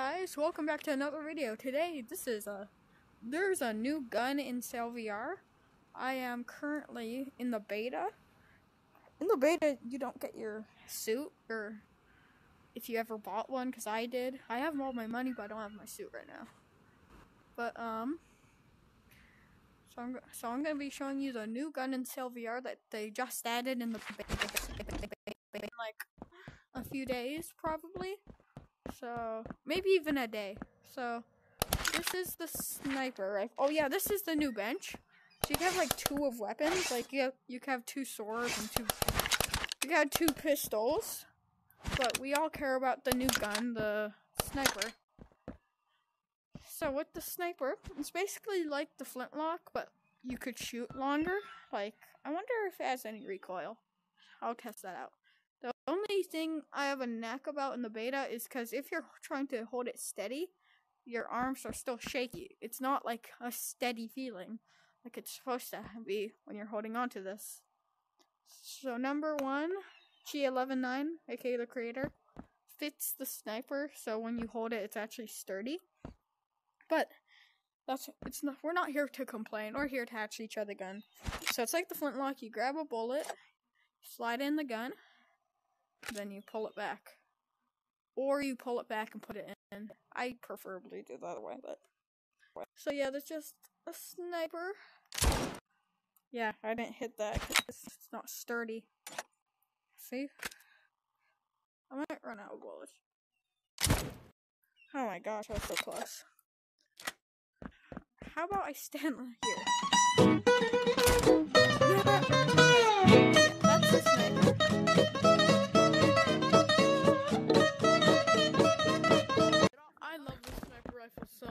guys, welcome back to another video. Today, this is a there's a new gun in VR. I am currently in the beta. In the beta, you don't get your suit, or if you ever bought one, because I did. I have all my money, but I don't have my suit right now. But um, so I'm so I'm gonna be showing you the new gun in VR that they just added in the beta, like a few days probably. So maybe even a day. So this is the sniper rifle. Oh yeah, this is the new bench. So you can have like two of weapons. Like you have, you can have two swords and two. You got two pistols. But we all care about the new gun, the sniper. So with the sniper, it's basically like the flintlock, but you could shoot longer. Like I wonder if it has any recoil. I'll test that out. Only thing I have a knack about in the beta is because if you're trying to hold it steady, your arms are still shaky. It's not like a steady feeling like it's supposed to be when you're holding on to this. So number one, G119, aka the creator, fits the sniper, so when you hold it, it's actually sturdy. But that's it's not. We're not here to complain. We're here to hatch each other gun. So it's like the flintlock. You grab a bullet, slide in the gun, then you pull it back. Or you pull it back and put it in. I preferably do the other way, but. So yeah, that's just a sniper. Yeah, I didn't hit that it's not sturdy. See? I might run out of bullets. Oh my gosh, was so close. How about I stand here?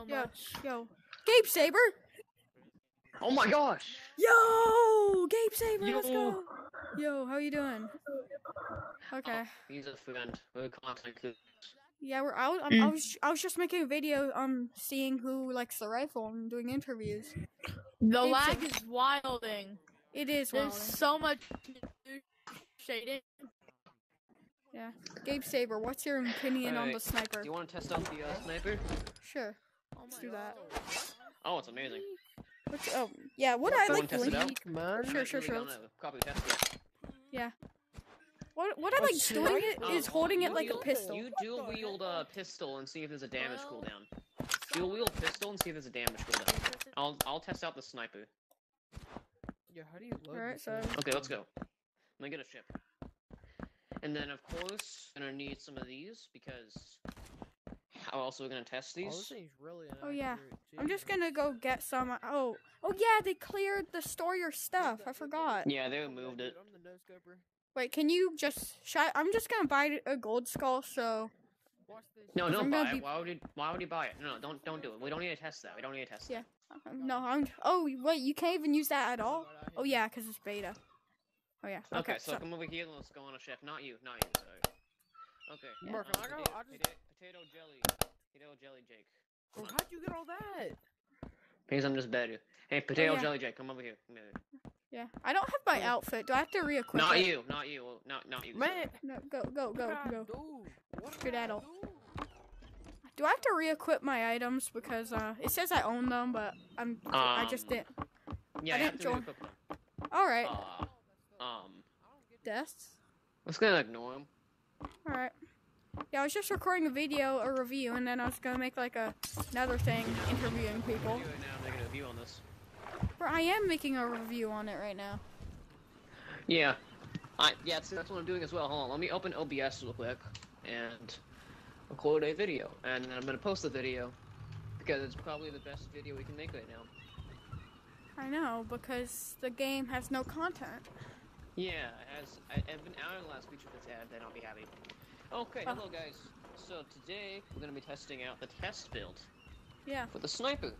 Rifle Yo, much. yo, Gabe Saber. Oh my gosh! Yo, Gabe Saber, let's Yo. go. Yo, how you doing? Okay. He's a friend. We're content creators. Yeah, we're. I was. I was. I was just making a video. Um, seeing who likes the rifle and doing interviews. The Gabe lag Saber. is wilding. It is. There's Wilding. so much shading. Yeah. Gabe Saber, what's your opinion on the Alright, sniper? Do you want to test out the uh, sniper? Sure. Oh Let's do that. Oh, it's amazing. What's, oh, yeah. What I like test it doing. out? man. Sure, sure, sure. don't have a copy test yet. What what I like What's doing it is holding it you like a pistol. You dual wield a pistol and see if there's a damage cooldown. Dual wield pistol and see if there's a damage cooldown. I'll I'll test out the sniper. Yeah, how do you load Alright, so- Okay, let's go. Let me get a ship. And then of course, gonna need some of these because how else are we gonna test Oh, this these? really Oh, yeah. inaccurate, I'm just gonna go get some. Uh, oh, oh yeah, they cleared the store your stuff. I forgot. Yeah, they moved it. I'm the no-scoper. Wait, can you just? Shy, I'm just gonna buy a gold skull. So No, don't I'm buy it. be- Why would you? Why would you buy it? No, no, don't don't do it. We don't need to test that. We don't need to test Yeah. that. Uh-huh. no, I'm. Oh wait, you can't even use that at all. Oh yeah, cause it's beta. Oh yeah. Okay, Okay. so, come over here and let's go on a chef. Not you, not you. Sorry. Okay. Yeah. Mark, um, I go- potato, I just- potato, potato jelly. Potato jelly, Jake. Bro, how'd you get all that? Because I'm just better. Hey, potato Oh, yeah. jelly, Jake, come over here. Come here. yeah. I don't have my Yeah. outfit. Do I have to re-equip Not it? you, not you, well, not not you. Man, No, go, go, go, go. do? What did Skedaddle. Do? Do I have to re-equip my items because uh, it says I own them, but I'm I just Um, didn't. Yeah, I you have didn't to join- them. All right. Uh, um, Deaths. let's gonna ignore him. All right. Yeah, I was just recording a video, a review, and then I was gonna make like a another thing interviewing people. Right now, I'm making a review on this. Or I am making a review on it right now. Yeah. I yeah, that's, that's what I'm doing as well. Hold on, let me open OBS real quick and record a video, and then I'm gonna post the video because it's probably the best video we can make right now. I know because the game has no content. Yeah, as I, I've been out of the last feature that's had, then I'll be happy. Okay, Oh. hello guys. So today we're gonna be testing out the test build Yeah, for the sniper.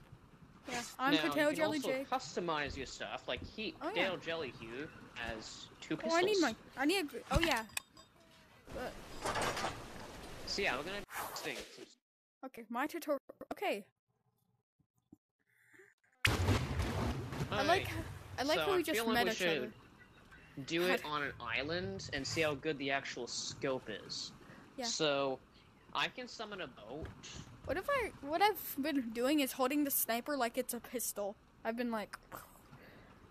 yeah. I'm now, Potato you can Jelly also Jake. customize your stuff, like he, Oh, yeah. Potato Jelly here has two pistols. I need my. I need. A, oh yeah. But So yeah, we're gonna testing. some okay, my tutorial. Okay, I like. I like so how we I'm just met we each other. do it on an island and see how good the actual scope is. Yeah. So, I can summon a boat. What if I? What I've been doing is holding the sniper like it's a pistol. I've been like,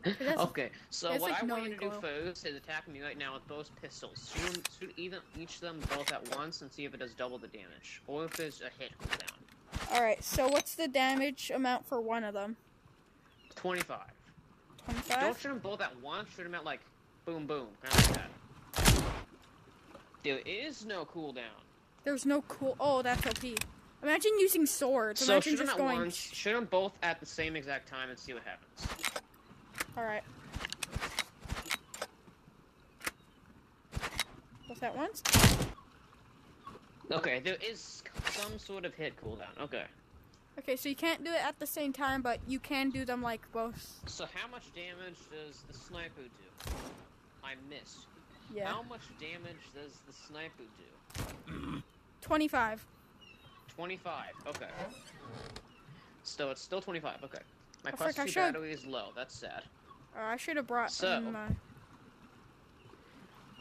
okay, so what like I want you to do first is attack me right now with both pistols. Shoot, shoot even each of them both at once and see if it does double the damage, or if there's a hit cooldown. all right. So what's the damage amount for one of them? Twenty-five. Twenty-five. Don't shoot them both at once. Shoot them at like boom, boom, kind of like that. There is no cooldown. There's no cool. Oh, that's OP. Imagine using swords. So Imagine shoot them just at going. once. Shoot them both at the same exact time and see what happens. All right. Both at once. Okay, there is some sort of hit cooldown. Okay. Okay, so you can't do it at the same time, but you can do them like both. So how much damage does the sniper do? I missed. Yeah. How much damage does the sniper do? Twenty-five. 25. Okay. So it's still 25. Okay. My Oh, plus frick, should- battery is low. That's sad. Oh, I should have brought. So- um, uh,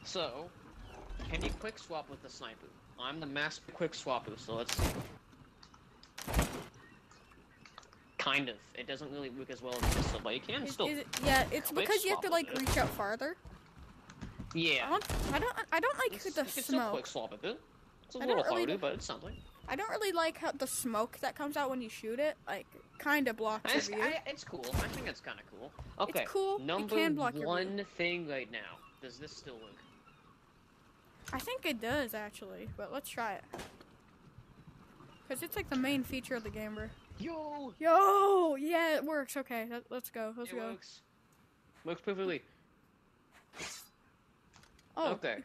So, can you quick swap with the sniper? I'm the master quick swapper, so let's see. Kind of. It doesn't really work as well as pistol, but you can is, still. is it, yeah, it's because you have to like it. reach out farther. I yeah. don't. I don't. I don't like You the can still quick smoke. swap a bit. It's a I little don't really but it's something. I don't really like how the smoke that comes out when you shoot it, like, kind of blocks It's, your view. I, it's cool. I think it's kind of cool. Okay. It's cool. It Number can block one thing right now. Does this still work? I think it does actually, but let's try it. Cause it's like the main feature of the game, bro. Yo! Yo, yeah, it works. Okay, let, let's go. Let's it go. works. Works perfectly. Oh, Okay.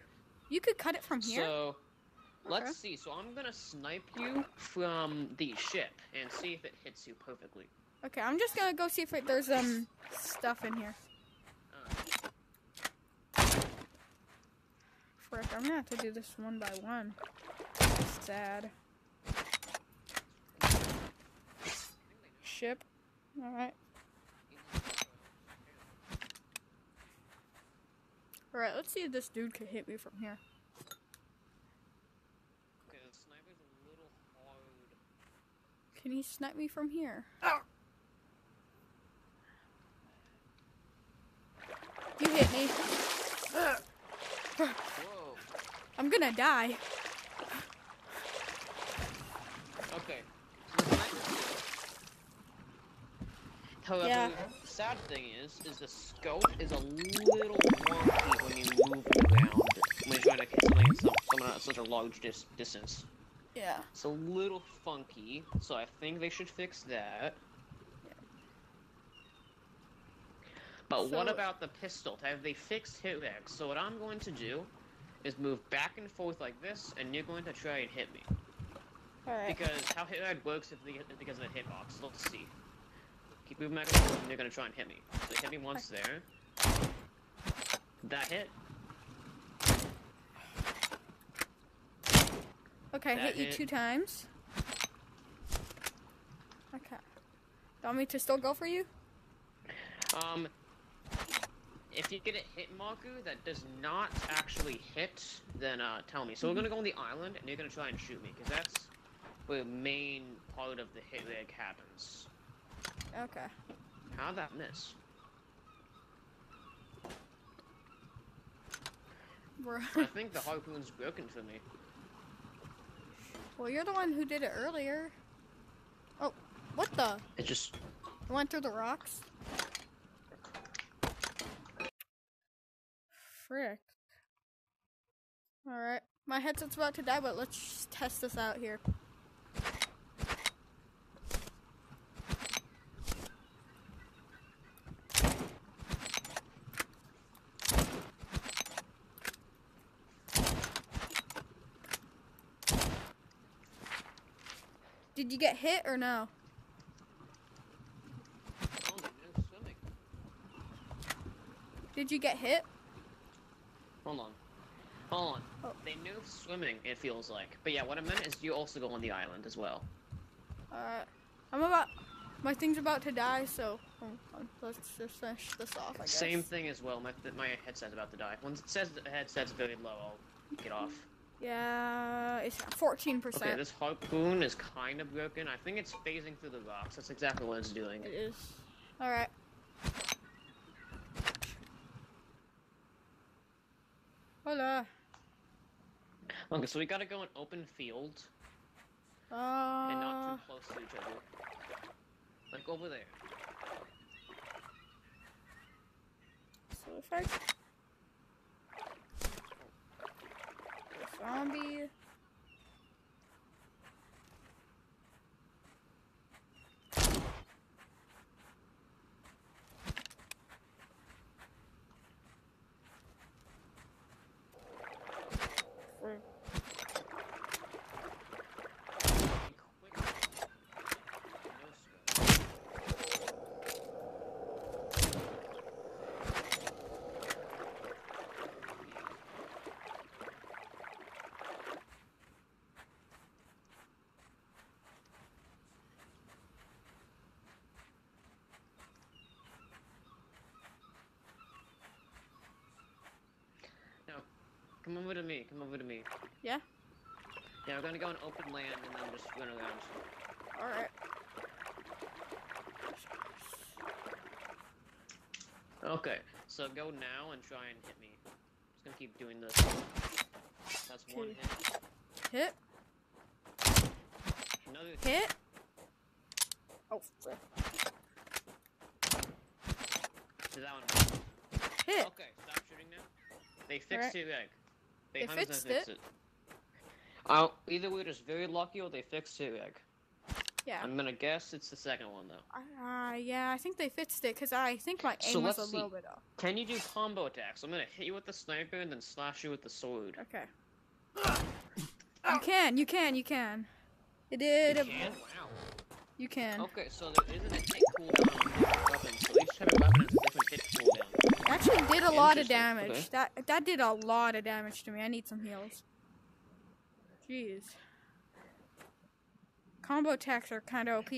you could cut it from here. So, let's Okay. see. So I'm gonna snipe you from the ship and see if it hits you perfectly. Okay, I'm just gonna go see if it, there's um stuff in here. Uh, Frick, I'm gonna have to do this one by one. Sad. Ship. Alright. Alright, let's see if this dude can hit me from here. okay, the sniper's a little hard. Can he snipe me from here? Ah! You hit me. Ah! Whoa. I'm gonna die. Okay. So the sniper's Yeah. The sad thing is, is the scope is a little wonky when you move around when you're trying to hit something at someone at such a large dis- distance. Yeah. It's a little funky, so I think they should fix that. But what about the pistol? Have they fixed hit? So what I'm going to do is move back and forth like this, and you're going to try and hit me. Alright. Because how hit lag works is because of the hitbox. Let's see. Keep moving back and forth, and you're going to try and hit me. So hit me once there. That hit. Okay, That hit you two times. Okay. Do you want me to still go for you? Um, if you get a hit marker that does not actually hit, then uh, tell me. So we're gonna go on the island, and you're gonna try and shoot me, because that's where the main part of the hit lag happens. Okay. How'd that miss? Bro. I think the harpoon's broken for me. well, you're the one who did it earlier. Oh, what the? It just. It went through the rocks? Frick. Alright. My headset's about to die, but let's just test this out here. Get hit or no? Oh. Did you get hit? Hold on. Hold on. Oh. They nerfed swimming, it feels like. But yeah, what I meant is you also go on the island as well. Alright. I'm about. my thing's about to die, so um, let's just finish this off. I guess. Same thing as well. My my headset's about to die. Once it says the headset's very low, I'll get off. Yeah, it's fourteen percent. Okay, this harpoon is kind of broken. I think it's phasing through the rocks. That's exactly what it's doing. It is. All right. Hola. Okay, so we gotta go in open field Uh. and not too close to each other. Like over there. So if I zombie. For- Quick. No scope. No, come over to me. Come over to me. Yeah. Yeah, we're gonna go on open land and then just run around. All right. Okay, so go now and try and hit me. I'm Just gonna keep doing this. That's one hit. Hit. Another hit. Hit. Oh, frick. That one. hit. Okay, stop shooting now. They fixed Alright. your egg. They, They 100% fixed fixed it. Uh, either we're just very lucky or they fixed it. egg. Yeah. I'm gonna guess it's the second one though. Uh, yeah, I think they fixed it because I think my aim So was a let's little see. bit off. Can you do combo attacks? I'm gonna hit you with the sniper and then slash you with the sword. Okay. You can, you can, you can. It did. You can? Wow. You can. Okay, so there isn't a hit cooldown on different weapons, so each type of weapon has a different hit cooldown. Actually did a lot of damage. That that did a lot of damage to me. I need some heals. Jeez. Combo attacks are kind of OP.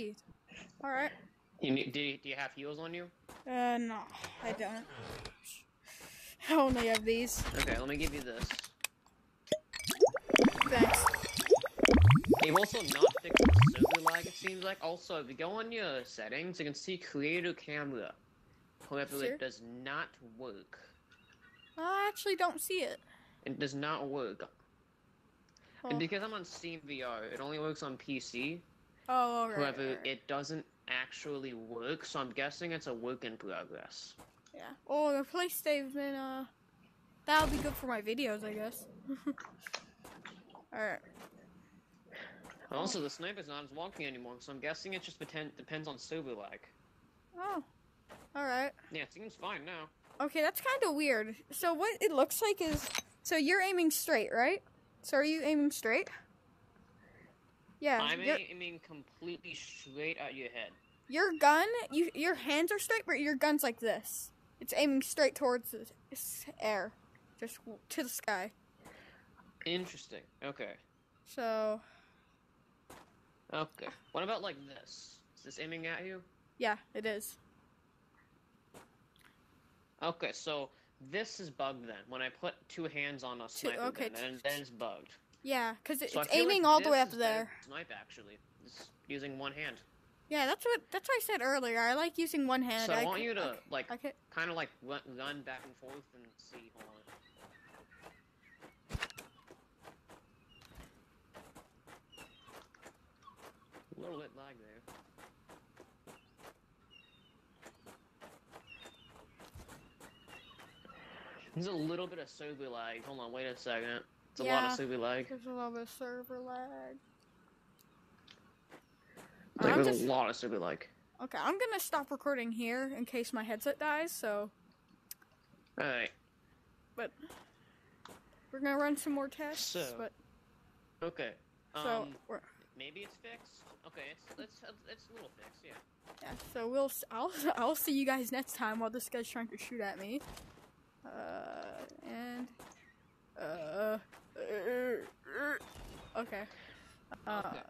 All right. You need, do, you, do you have heals on you? Uh, no, I don't. I only have these. Okay, let me give you this. Thanks. They've also not fixed the server lag, it seems like. Also, if you go on your settings, you can see creator camera. However, Sure. it does not work. I actually don't see it. It does not work. Oh, And because I'm on Steam VR, it only works on PC. oh right, However, right. it doesn't actually work, so I'm guessing it's a work in progress. Yeah. Oh, the PlayStation. Uh, that'll be good for my videos, I guess. all right. Also, the sniper's not as walking anymore, so I'm guessing it just depends on server lag. Oh. All right. Yeah, it seems fine now. Okay, that's kind of weird. So what it looks like is, so you're aiming straight, right? So are you aiming straight? Yeah. I'm your, aiming completely straight at your head. your gun, you your hands are straight, but your gun's like this. It's aiming straight towards the air, just to the sky. Interesting. Okay. So Okay. What about like this? Is this aiming at you? yeah, it is. Okay, so this is bugged then. When I put two hands on a Two- sniper, okay, then, then, it's bugged. Yeah, cause it, So it's aiming like all the way up there. Snipe actually, it's using one hand. Yeah, that's what that's what I said earlier. I like using one hand. so I, I want could- you to could- like kind of like run back and forth and see. Hold on. A little bit lag there. There's a little bit of server lag. Hold on, wait a second. It's a lot of server lag. There's a bit of server lag. Like, I'm there's just a lot of server lag. okay. I'm gonna stop recording here in case my headset dies. So, Alright, but we're gonna run some more tests. So, but okay. so Um, we're, maybe it's fixed. Okay, it's it's it's a little fixed. Yeah. yeah. So we'll s- I'll I'll see you guys next time while this guy's trying to shoot at me. Uh and uh. uh, uh okay. Uh, Okay.